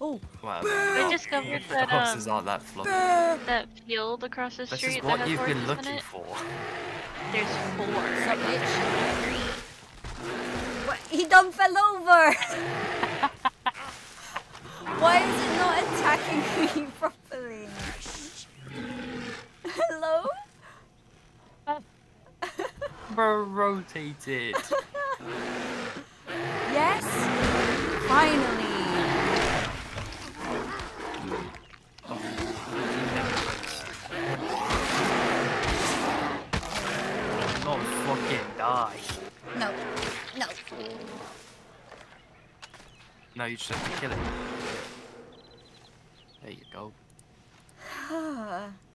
Oh, Well, I no, discovered the that horses um, aren't that fluffy. that field across the This street is what has you've been looking for. There's four. sup, bitch? What? He done fell over! Why is it not attacking me properly? Hello? Bro, rotated. Yes? Finally! Not fucking die. No. No. No, you just have to kill it. There you go.